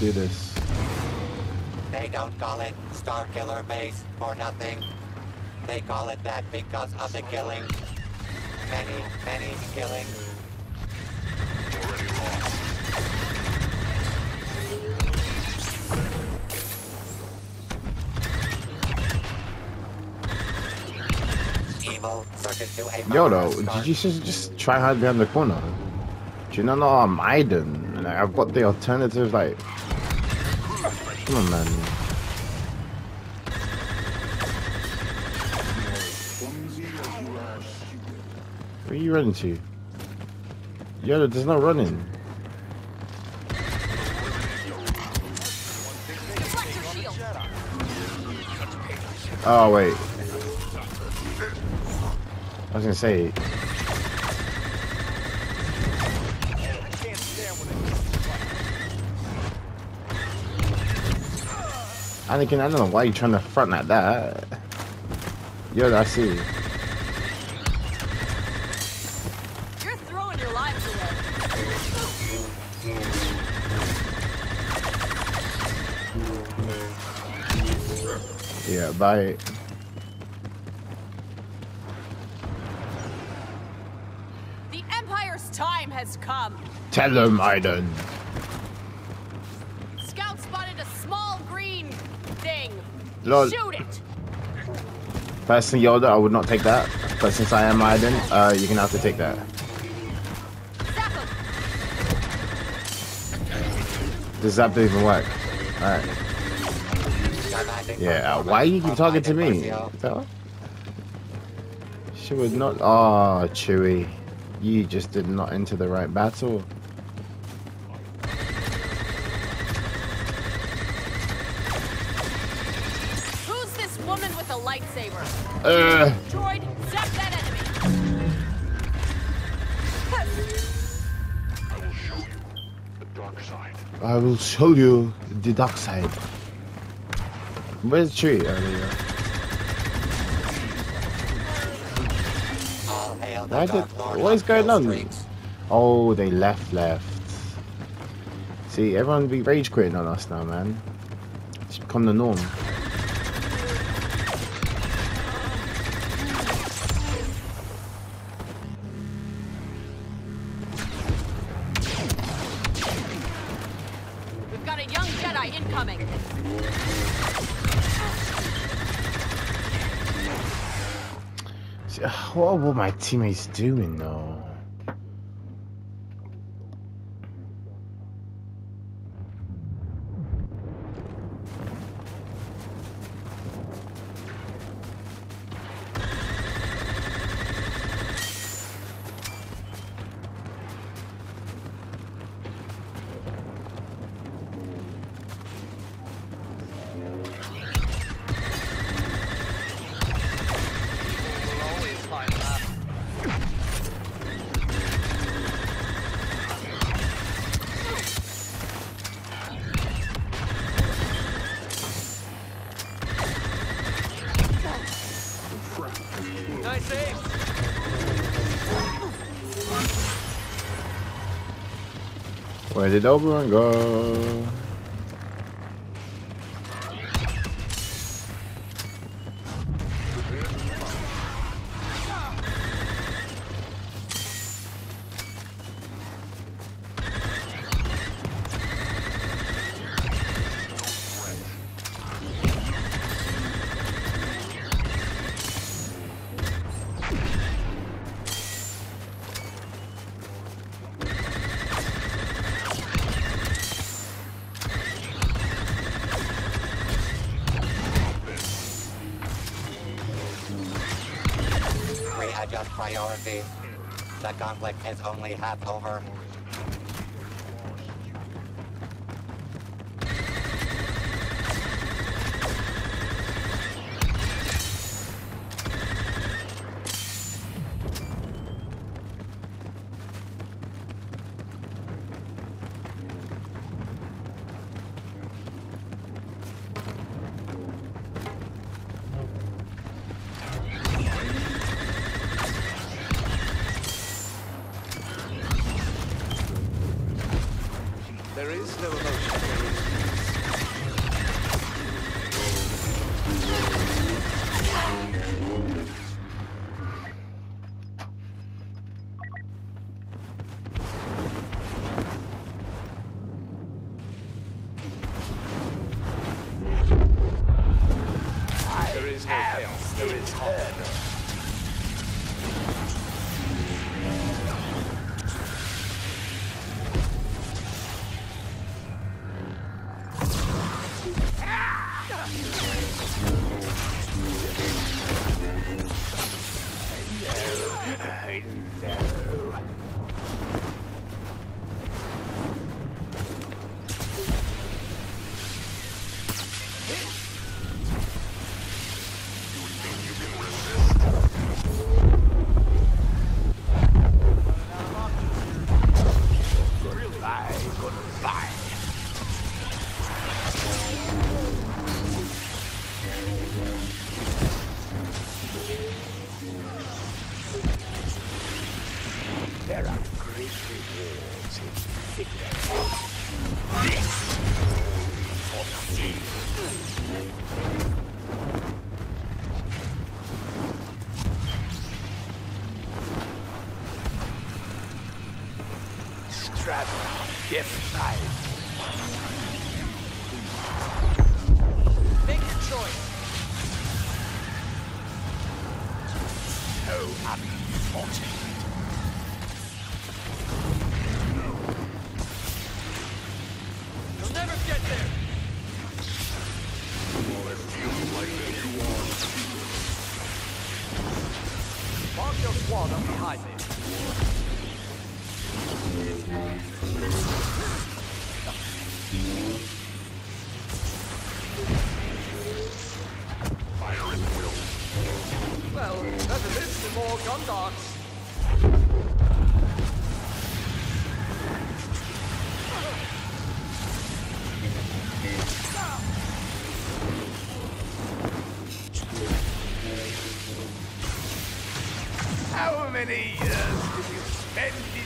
do this. They don't call it Starkiller Base for nothing. They call it that because of the killing. Many, many killings. Yo, though, did you just, just try hard behind the corner? Do you not know I'm Maiden? Like, I've got the alternative, like... Where are you running to? Yo, there's no running. Oh, wait. I was gonna say... I don't know why you're trying to front like that. Yo, I see. You're throwing your lives away. Yeah, bye. The Empire's time has come. Tell him, Aiden. Lol. Personally, Yoda, I would not take that. But since I am Aiden, uh, you're gonna have to take that. Does that even work? Alright. Yeah, uh, why you keep talking to me? Garcia. What the hell? She would not. Oh, Chewie. You just did not enter the right battle. Uh, Droid, zap that enemy. I will show you the dark side. Where's Chewie? Oh, there you go. All hail the Why did- what is going on? Oh, they left, left. See, everyone be rage quitting on us now, man. It's become the norm. Incoming. Uh, what were my teammates doing, though? Where did Oberon go? Readjust priorities. The conflict is only half over. There is no emotion. There is There is no chaos. There is harmony. I know. Rewards in victory. Squad up behind me. Well, better this than more gun dogs. How many years did you spend in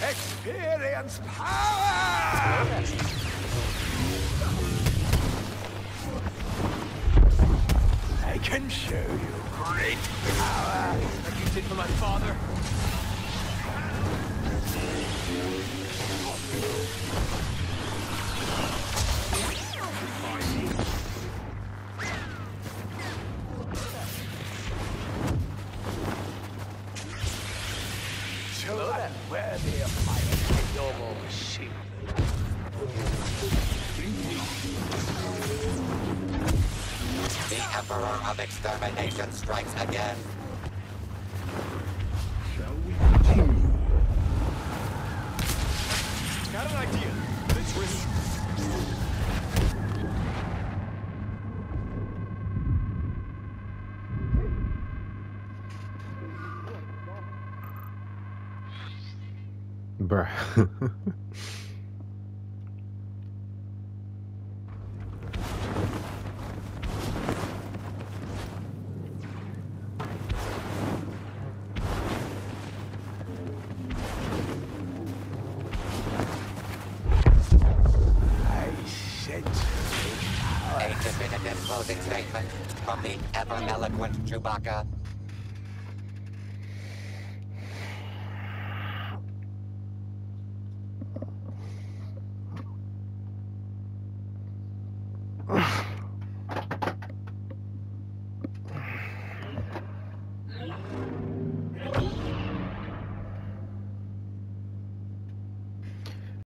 Experience power! I can show you great power. Like you did for my father. Emperor of Extermination strikes again. Shall we? Got an idea. Let's risk. Bruh. 6 from the ever eloquent Chewbacca,